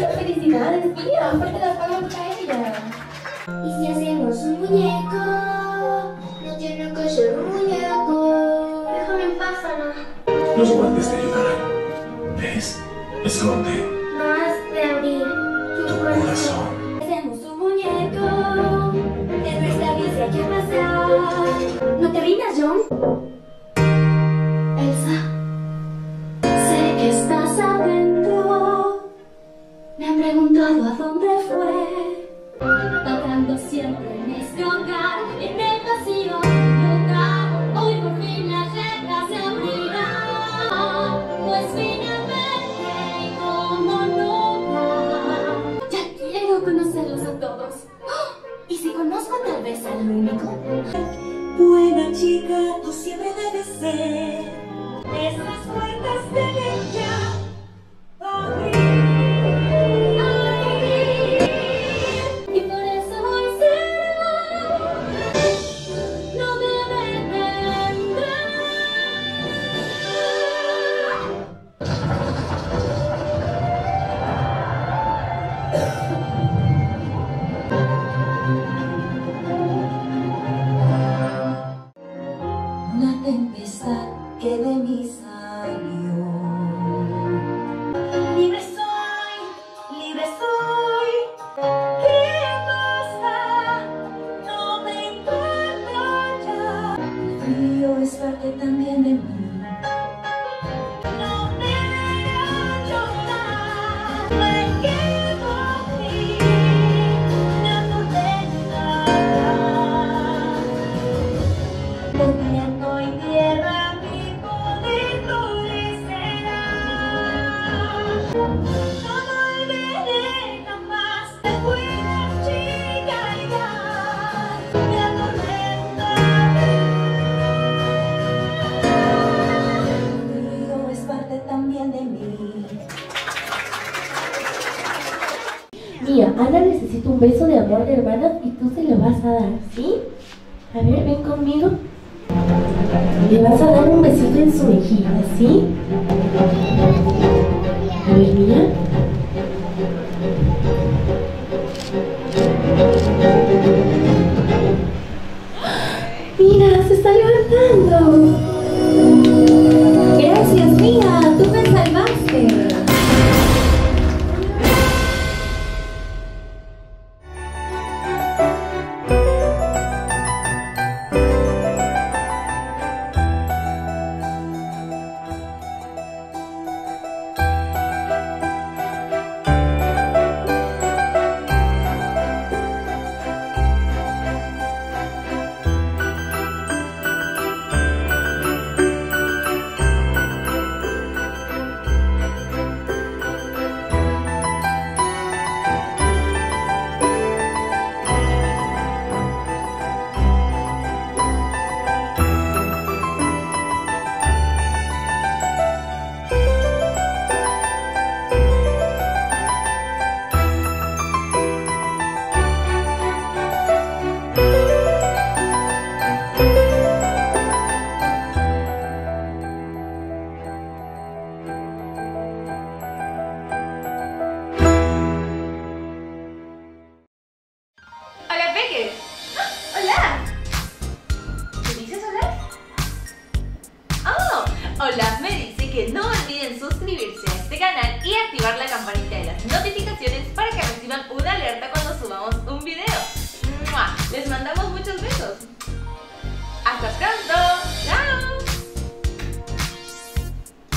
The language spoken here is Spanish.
muchas felicidades. Mira, aparte la pagan para ella. Y si hacemos un muñeco, no tiene que ser un muñeco. Déjame en paz, Ana. Los guantes te ayudarán. ¿Ves? Esconde. Chica, tú siempre debes ser. Esas puertas deben también de mí. Mía, Ana necesita un beso de amor de hermanas y tú se lo vas a dar, ¿sí? A ver, ven conmigo. Le vas a dar un besito en su mejilla, ¿sí? A ver, Mía. Mira, se está levantando. Hola, me dice que no olviden suscribirse a este canal y activar la campanita de las notificaciones para que reciban una alerta cuando subamos